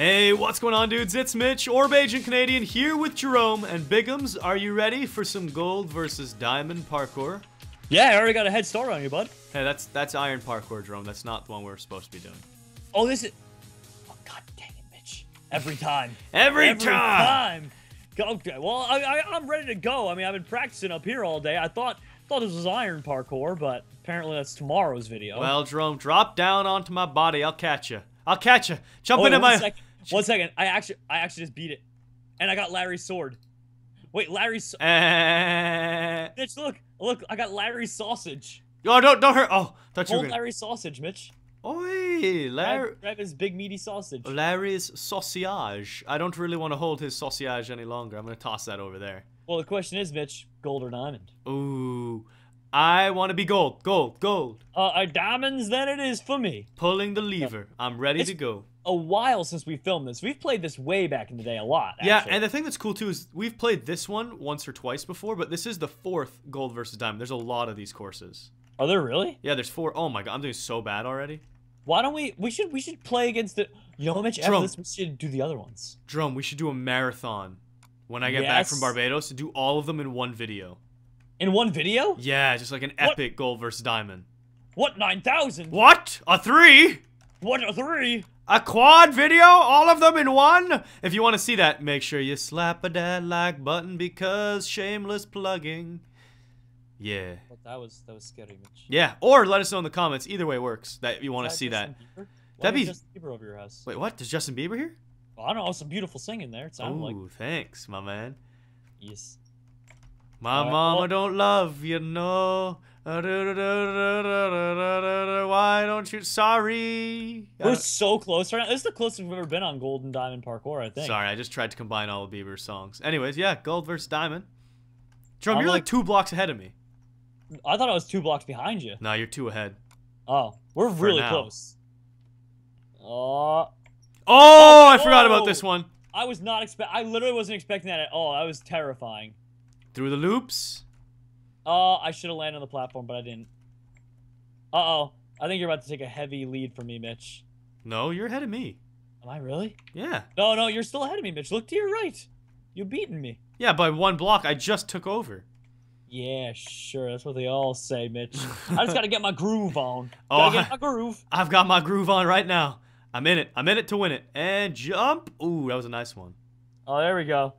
Hey, what's going on, dudes? It's Mitch, or Bajan Canadian, here with Jerome and Bigums. Are you ready for some gold versus diamond parkour? Yeah, I already got a head start on you, bud. Hey, that's that's iron parkour, Jerome. That's not the one we're supposed to be doing. Oh, this is. Oh, God dang it, Mitch. Every time. Every, Every time. time. Okay, well, I, I, I'm ready to go. I mean, I've been practicing up here all day. I thought thought this was iron parkour, but apparently that's tomorrow's video. Well, Jerome, drop down onto my body. I'll catch you. I'll catch you. Jump oh, into my. Second. One second. I actually, I actually just beat it, and I got Larry's sword. Wait, Larry's. Eh. Mitch, look, look! I got Larry's sausage. Oh, don't don't hurt. Oh, thought you were. Larry's sausage, Mitch. Oi, Larry. Grab, grab his big meaty sausage. Larry's sausage. I don't really want to hold his sausage any longer. I'm gonna toss that over there. Well, the question is, Mitch, gold or diamond? Ooh, I want to be gold, gold, gold. Uh, a diamonds then it is for me. Pulling the lever. I'm ready It's- to go. A while since we filmed this. We've played this way back in the day a lot. Yeah, and the thing that's cool too is we've played this one once or twice before, but this is the fourth gold versus diamond. There's a lot of these courses. are there really? Yeah, there's four. Oh my god, I'm doing so bad already. Why don't we? We should. We should play against the. You know, Mitch. After Drum. this, we should do the other ones. Drum, we should do a marathon when I get back from Barbados to do all of them in one video. In one video? Yeah, just like an What? epic gold versus diamond. What nine thousand? What? A three? What a three? A quad video? All of them in one? If you want to see that, make sure you slap a dad like button because shameless plugging. Yeah. Well, that was that was scary, Mitch. Yeah, or let us know in the comments. Either way works that you want to see that. Justin? Why That'd be- Justin Bieber over your house. Wait, what? Does Justin Bieber here? Well, I don't know. Some beautiful singing there. It sounded like. Ooh, thanks, my man. Yes. My mama well- don't love you, no. Why don't you? Sorry. We're so close right now. This is the closest we've ever been on Golden Diamond Parkour, I think. Sorry, I just tried to combine all of Bieber's songs. Anyways, yeah, gold versus diamond. Drum, I'm you're like like- two blocks ahead of me. I thought I was two blocks behind you. No, you're two ahead. Oh, we're For really now. close. Oh, Oh, I forgot about this one. I was not expect. I literally wasn't expecting that at all. That was terrifying. Through the loops. Oh, I should have landed on the platform, but I didn't. Uh oh. I think you're about to take a heavy lead from me, Mitch. No, you're ahead of me. Am I really? Yeah. No, no, you're still ahead of me, Mitch. Look to your right. You've beaten me. Yeah, by one block, I just took over. Yeah, sure. That's what they all say, Mitch. I just gotta get my groove on. Oh, Gotta I- get my groove. I've got my groove on right now. I'm in it. I'm in it to win it. And jump. Ooh, that was a nice one. Oh, there we go.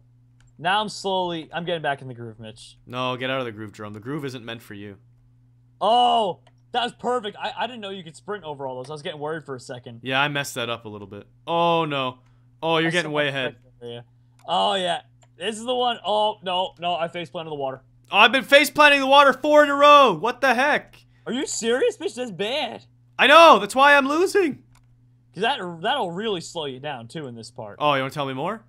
Now I'm slowly. I'm getting back in the groove, Mitch. No, get out of the groove, Jerome. The groove isn't meant for you. Oh, that was perfect. I, I didn't know you could sprint over all those. I was getting worried for a second. Yeah, I messed that up a little bit. Oh, no. Oh, you're I getting way ahead. Oh yeah, this is the one. Oh no, no, I face planted the water. Oh, I've been face planting the water four in a row. What the heck? Are you serious, bitch? That's bad. I know. That's why I'm losing. Cause that that'll really slow you down too in this part. Oh, you want to tell me more?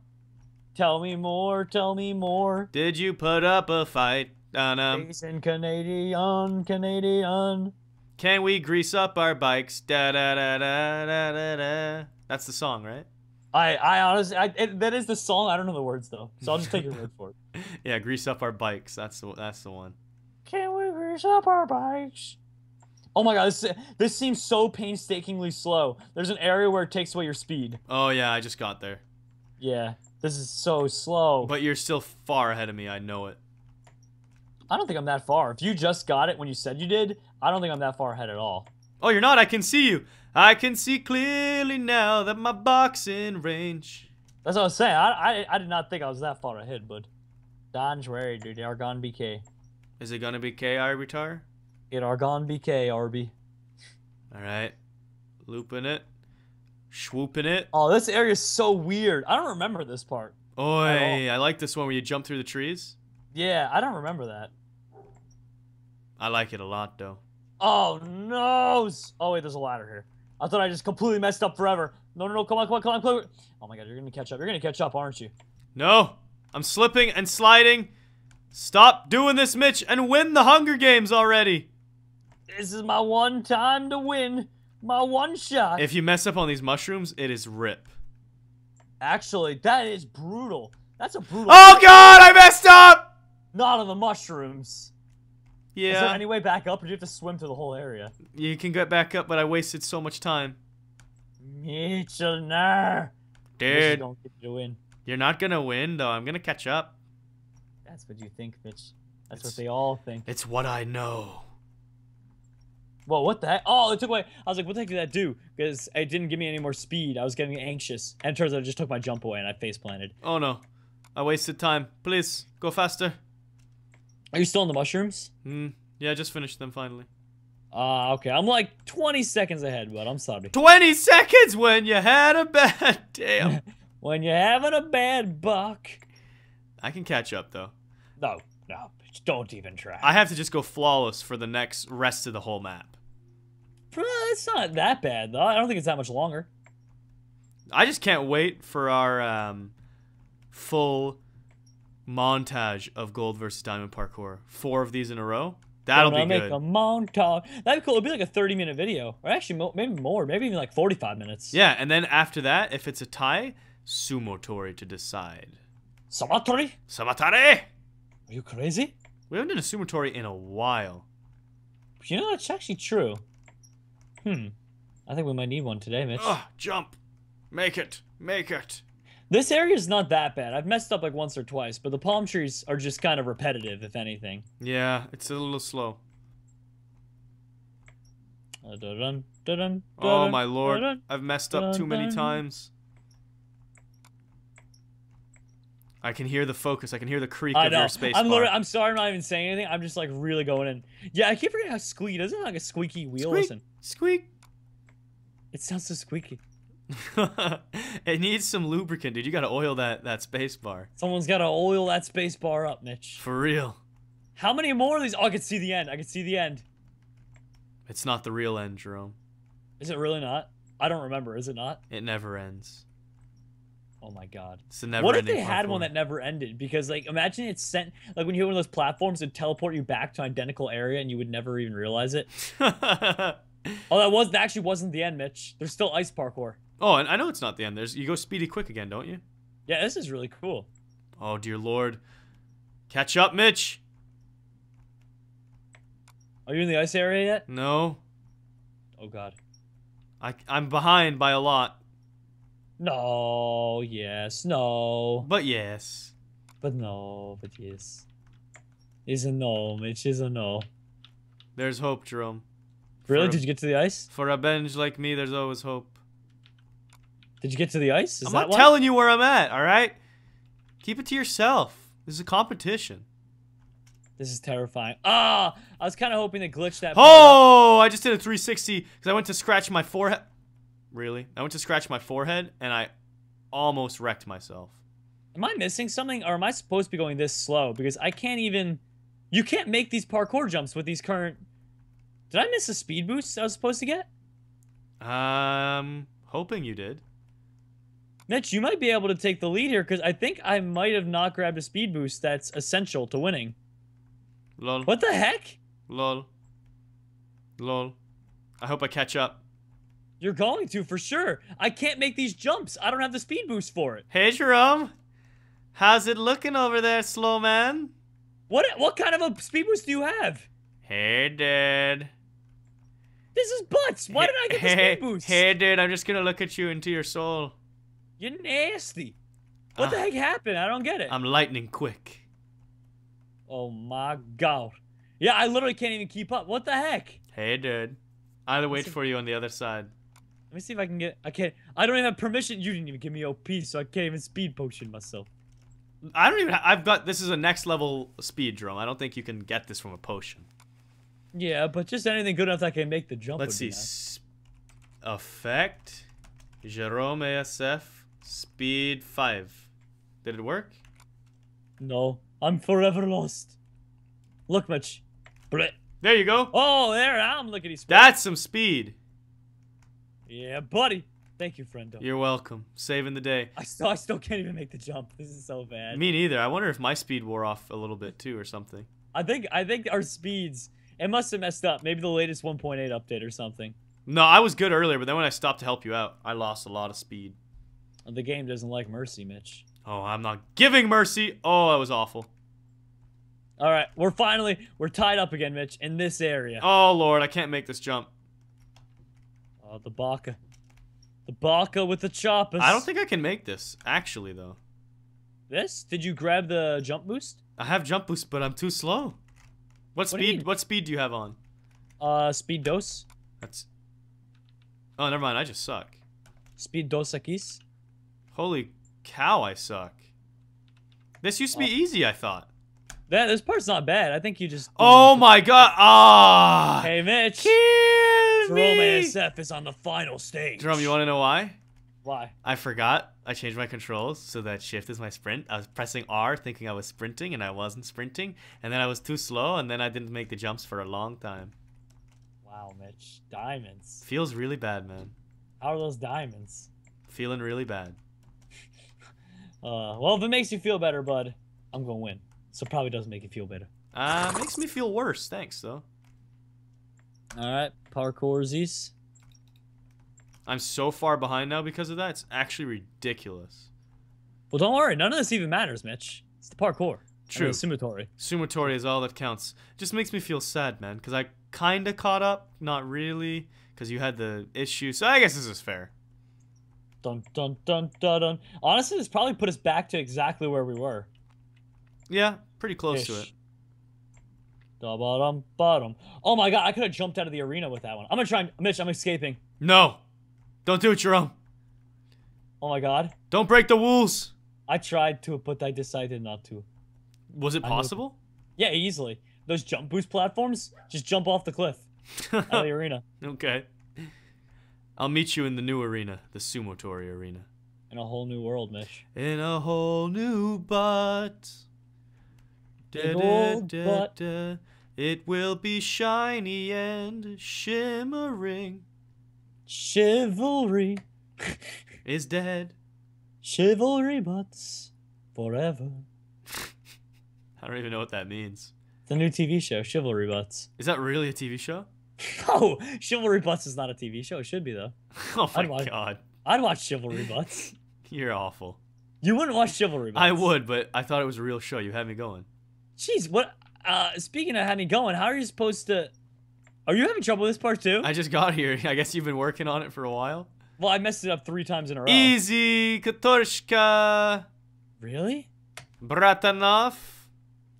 Tell me more. Tell me more. Did you put up a fight? Dun-dum. Facing Canadian, Canadian. Can we grease up our bikes? Da da da da da da da. That's the song, right? I I honestly, I, it, that is the song. I don't know the words though, so I'll just take your word for it. Yeah, grease up our bikes. That's the that's the one. Can we grease up our bikes? Oh my god, this this seems so painstakingly slow. There's an area where it takes away your speed. Oh yeah, I just got there. Yeah, this is so slow. But you're still far ahead of me. I know it. I don't think I'm that far. If you just got it when you said you did, I don't think I'm that far ahead at all. Oh, you're not. I can see you. I can see clearly now that my box in range. That's what I was saying. I, I, I did not think I was that far ahead, but Don's ready, dude. Argon BK. Is it gonna be K Arbitar? It Argon BK, RB. All right, looping it, swooping it. Oh, this area is so weird. I don't remember this part. Oi, I like this one where you jump through the trees. Yeah, I don't remember that. I like it a lot though. Oh no! Oh wait, there's a ladder here. I thought I just completely messed up forever. No, no, no! Come on, come on, come on, come on! Oh my god, you're gonna catch up. You're gonna catch up, aren't you? No, I'm slipping and sliding. Stop doing this, Mitch, and win the Hunger Games already. This is my one time to win. My one shot. If you mess up on these mushrooms, it is rip. Actually, that is brutal. That's a brutal. Oh God, I messed up. Not on the mushrooms. Yeah. Is there any way back up, or do you have to swim through the whole area? you can get back up, but I wasted so much time. Is Dude, you to win. you're not gonna win though. I'm gonna catch up. That's what you think, Mitch. That's It's- what they all think. It's what I know. Whoa, what the heck? Oh, it took away. I was like, what the heck did that do? Because it didn't give me any more speed. I was getting anxious. And it turns out it just took my jump away and I face planted. Oh no. I wasted time. Please, go faster. Are you still in the mushrooms? Hmm. Yeah, I just finished them finally. Ah, okay. I'm like 20 seconds ahead, but I'm sorry. 20 seconds when you had a bad damn. When you're having a bad buck. I can catch up though. No, no, don't even try. I have to just go flawless for the next rest of the whole map. Uh, It's not that bad, though. I don't think it's that much longer. I just can't wait for our um, full montage of gold versus diamond parkour. Four of these in a row. That'll be make good. a montage. That'd be cool. It'd be like a 30 minute video. Or actually, maybe more. Maybe even like 45 minutes. Yeah, and then after that, if it's a tie, sumotori to decide. Samatori? Samatare! Are you crazy? We haven't done a sumotori in a while. You know, that's actually true. Hmm. I think we might need one today, Mitch. Ugh, jump. Make it. Make it. This area is not that bad. I've messed up like once or twice, but the palm trees are just kind of repetitive, if anything. Yeah, it's a little slow. Uh, dun, dun, dun, Oh my lord. I've messed up too many times. I can hear the focus. I can hear the creak I of know. your space I'm literally, I'm sorry, I'm not even saying anything. I'm just like really going in. Yeah, I keep forgetting how squeaky. Doesn't it like a squeaky wheel? Squeak. Listen, Squeak. it sounds so squeaky. it needs some lubricant, dude. You gotta oil that that space bar. Someone's got to oil that space bar up, Mitch. For real. How many more of these? Oh, I can see the end. I can see the end. It's not the real end, Jerome. Is it really not? I don't remember. Is it not? It never ends. Oh my god. Never what if they had one that never ended? Because like, imagine it's sent like when you hit one of those platforms, it'd teleport you back to an identical area, and you would never even realize it. Oh, that was that actually wasn't the end, Mitch. There's still ice parkour. oh, and I know it's not the end. There's you go speedy quick again, don't you? Yeah, this is really cool. Oh dear lord. Catch up, Mitch. Are you in the ice area yet? No. Oh god. I I'm behind by a lot. No. Yes. No. But yes. But no. But yes. Is a no, Mitch. Is a no. There's hope, Jerome. Really? A- Did you get to the ice? For a bench like me, there's always hope. Did you get to the ice? Is I'm that not why? telling you where I'm at, alright? Keep it to yourself. This is a competition. This is terrifying. Ah, I was kind of hoping to glitch that. Oh, I just did a 360 because I went to scratch my forehead. Really? I went to scratch my forehead and I almost wrecked myself. Am I missing something, or am I supposed to be going this slow? Because I can't even. You can't make these parkour jumps with these current. Did I miss a speed boost I was supposed to get? Um, hoping you did. Mitch, you might be able to take the lead here because I think I might have not grabbed a speed boost that's essential to winning. Lol. What the heck? Lol. Lol. I hope I catch up. You're going to for sure. I can't make these jumps. I don't have the speed boost for it. Hey, Jerome. How's it looking over there, slow man? What what kind of a speed boost do you have? Hey, dude. This is butts. Why did I get the hey, speed boost? Hey, dude, I'm just gonna look at you into your soul. You're nasty. What the Ah. heck happened? I don't get it. I'm lightning quick. oh my god. Yeah, I literally can't even keep up. What the heck? Hey, dude. I'll wait for you on the other side. Let me see if I can get. I can't. I don't even have permission. You didn't even give me OP, so I can't even speed potion myself. I don't even. I've got. This is a next level speed drum. I don't think you can get this from a potion. Yeah, but just anything good enough that I can make the jump. Let's see. nice. Effect. Jerome ASF. Speed five. Did it work? No, I'm forever lost. Look, much. There you go. Oh, there I'm split. That's some speed. Yeah, buddy. Thank you, friendo. You're welcome. Saving the day. I still, I still can't even make the jump. This is so bad. Me neither. I wonder if my speed wore off a little bit too or something. I think, I think our speeds. It must have messed up. Maybe the latest 1.8 update or something. No, I was good earlier, but then when I stopped to help you out, I lost a lot of speed. The game doesn't like mercy, Mitch. Oh, I'm not giving mercy. Oh, that was awful. All right, we're finally we're tied up again, Mitch, in this area. Oh lord, I can't make this jump. Oh, the Bacca. The Bacca with the choppers. I don't think I can make this, actually, though. This? Did you grab the jump boost? I have jump boost, but I'm too slow. What What speed? What speed do you have on? Uh, speed dos. That's. Oh, never mind. I just suck. Speed dos aquis. Holy cow, I suck. This used to be Oh. easy, I thought. That this part's not bad. I think you just. Oh my god! Ah! Hey Mitch. Kill Jerome me! ASF is on the final stage. Jerome, you want to know why? Why? I forgot. I changed my controls so that shift is my sprint. I was pressing R thinking I was sprinting and I wasn't sprinting. And then I was too slow and then I didn't make the jumps for a long time. Wow, Mitch. Diamonds. Feels really bad, man. How are those diamonds? Feeling really bad. Uh, well, if it makes you feel better, bud, I'm gonna win. So it probably doesn't make you feel better. Uh, makes me feel worse. Thanks, though. All right, parkoursies. I'm so far behind now because of that. It's actually ridiculous. Well, don't worry. None of this even matters, Mitch. It's the parkour. True. And the sumotori. Sumotori is all that counts. Just makes me feel sad, man, because I kind of caught up. Not really, because you had the issue. So I guess this is fair. Dun dun dun dun dun. Honestly, this probably put us back to exactly where we were. Yeah, pretty close to it. Da-ba-dum, bottom. Oh my god, I could have jumped out of the arena with that one. I'm gonna try. and- Mitch, I'm escaping. No! Don't do it, Jerome. Oh my god. Don't break the rules! I tried to, but I decided not to. Was it possible? Yeah, easily. Those jump boost platforms, just jump off the cliff out of the arena okay. I'll meet you in the new arena, the Sumotori arena. in a whole new world, Mitch. In a whole new butt. Big old butt. Da-da-da-da. It will be shiny and shimmering. Chivalry, Is dead. chivalry butts forever. I don't even know what that means. The new TV show, Chivalry Butts. Is that really a TV show? Oh, Chivalry Butts is not a TV show. It should be though. Oh my I'd watch- god. I'd watch Chivalry Butts. You're awful. You wouldn't watch Chivalry Butts. I would, but I thought it was a real show. You had me going. Jeez, what? Uh, speaking of having going, how are you supposed to? Are you having trouble with this part too? I just got here. I guess you've been working on it for a while. well, I messed it up three times in a row. Easy, Katorshka. Really? Bratanov.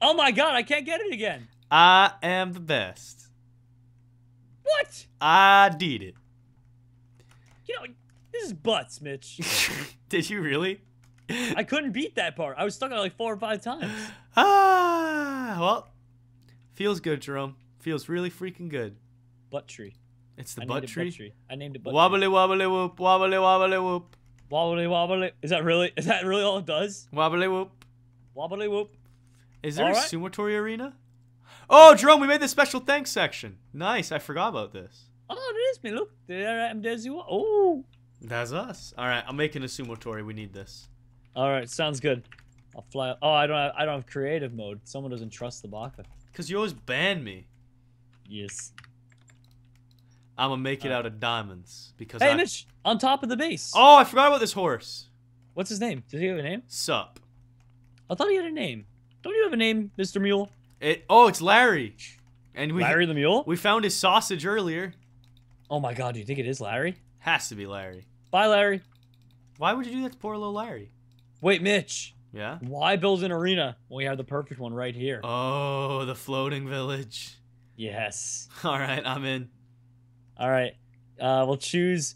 Oh my god, I can't get it again. I am the best. What? I did it. You know, this is butts, Mitch. did you really? I couldn't beat that part. I was stuck on it like four or five times. Ah, well, feels good, Jerome. Feels really freaking good. Butt tree. It's the I butt tree. Butt tree. I named it butt Wobbly wobbly whoop, wobbly wobbly whoop, tree. Wobbly wobbly. Is that really? Is that really all it does? wobbly whoop. Wobbly whoop. Is there a Alright. Sumotori arena? Oh, Jerome, we made the special thanks section. Nice, I forgot about this. Oh, it is me. Look, there I am. There's you. Oh. That's us. All right, I'm making a Sumotori. We need this. All right, sounds good. I'll fly. Oh, I don't. Have, I don't have creative mode. Someone doesn't trust the Bacca. Cause you always ban me. Yes. I'm gonna make it uh, out of diamonds because Hey, I. Mitch, on top of the base. Oh, I forgot about this horse. What's his name? Does he have a name? Sup? I thought he had a name. Don't you have a name, Mr. Mule? It. Oh, it's Larry. And we Larry the Mule? we found his sausage earlier. Oh my god, do you think it is Larry? Has to be Larry. Bye, Larry. Why would you do that to poor little Larry? Wait, Mitch. Yeah. Why build an arena when we have the perfect one right here? Oh, the floating village. yes. All right, I'm in. All right. Uh, we'll choose.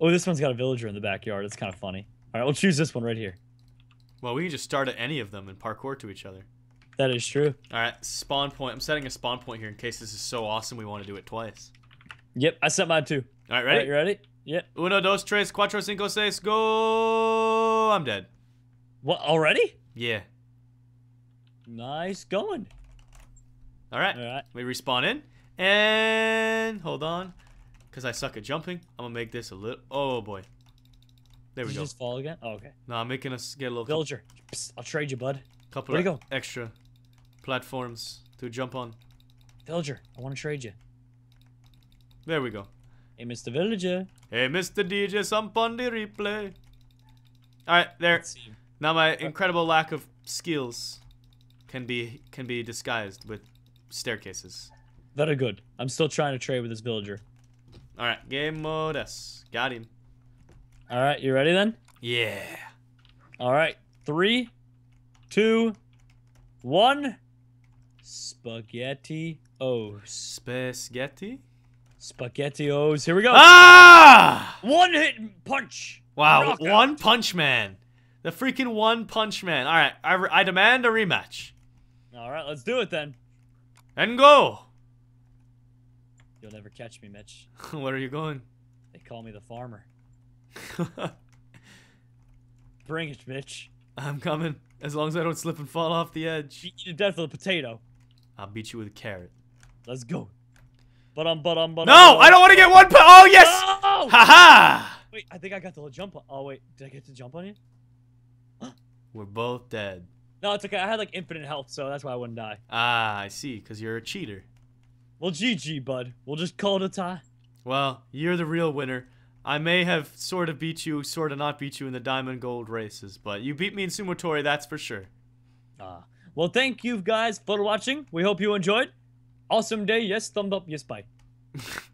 Oh, this one's got a villager in the backyard. It's kind of funny. All right, we'll choose this one right here. Well, we can just start at any of them and parkour to each other. That is true. All right, spawn point. I'm setting a spawn point here in case this is so awesome we want to do it twice. Yep, I set mine too. All right, All right, ready? you ready? Yep. Uno, dos, tres, cuatro, cinco, seis, go! I'm dead. What already? Yeah. Nice going. All right. All right. We respawn in. And hold on. Because I suck at jumping, I'm going to make this a little. Oh, boy. There Did we you go. just fall again? Oh, okay. No, I'm making us get a little Villager. Psst, I'll trade you, bud. couple where'd of go? extra platforms to jump on. Villager, I want to trade you. There we go. Hey, Mr. Villager. Hey, Mr. DJ, some on the replay. All right, there. Now my incredible lack of skills can be can be disguised with staircases. Very good. I'm still trying to trade with this villager. All right, game mode S. Got him. All right, you ready then? Yeah. All right, three, two, one. Spaghetti O's. Spaghetti? Spaghetti O's. Here we go. Ah! One hit punch. Wow, Knockout. one punch man. The freaking one punch man. All right, I, I demand a rematch. All right, let's do it then. And go. You'll never catch me, Mitch. Where are you going? They call me the farmer. Bring it, Mitch. I'm coming. As long as I don't slip and fall off the edge. Beat you to death with a potato. I'll beat you with a carrot. Let's go. But um, but um, but No, I don't want to get one. Pa- oh yes! Oh! Ha ha! Wait, I think I got the jump on. Oh wait, did I get to jump on you? We're both dead. No, it's okay. I had like infinite health, so that's why I wouldn't die. Ah, I see. Cause you're a cheater. Well, GG, bud. We'll just call it a tie. Well, you're the real winner. I may have sort of beat you, sort of not beat you in the diamond gold races, but you beat me in Sumotori, that's for sure. Ah. Well, thank you guys for watching. We hope you enjoyed. Awesome day. Yes, thumbs up. Yes, bye.